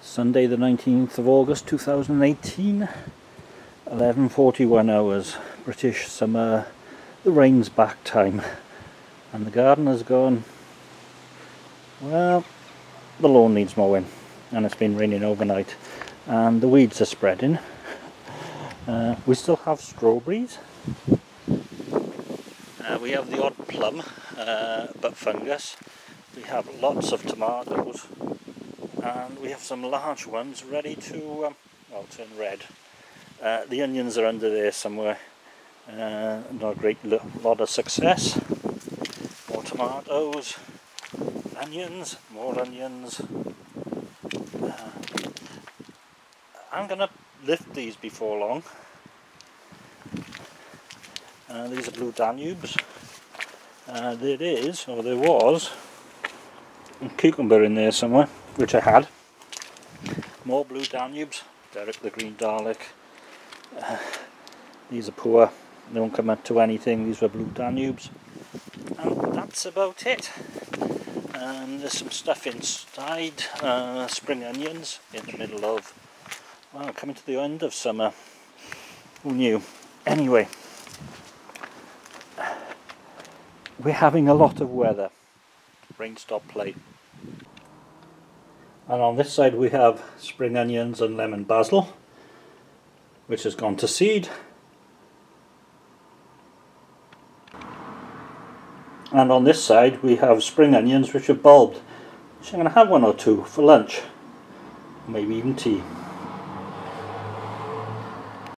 Sunday the 19th of August 2018 11.41 hours British summer. The rain's back time and the garden has gone. Well the lawn needs mowing and it's been raining overnight and the weeds are spreading. Uh, we still have strawberries. Uh, we have the odd plum uh, but fungus. We have lots of tomatoes and we have some large ones ready to um, well turn red. Uh, the onions are under there somewhere. Uh, not a great lot of success. More tomatoes onions more onions. Uh, I'm gonna lift these before long. Uh, these are blue Danubes. Uh, there is or there was a cucumber in there somewhere which I had. More blue Danubes, Derek the Green Dalek. Uh, these are poor, they don't come up to anything, these were blue Danubes. And that's about it. Um, there's some stuff inside, uh, spring onions in the middle of, well, coming to the end of summer. Who knew? Anyway, we're having a lot of weather. Rain stop play and on this side we have spring onions and lemon basil which has gone to seed. And on this side we have spring onions which have bulbed. So I'm going to have one or two for lunch maybe even tea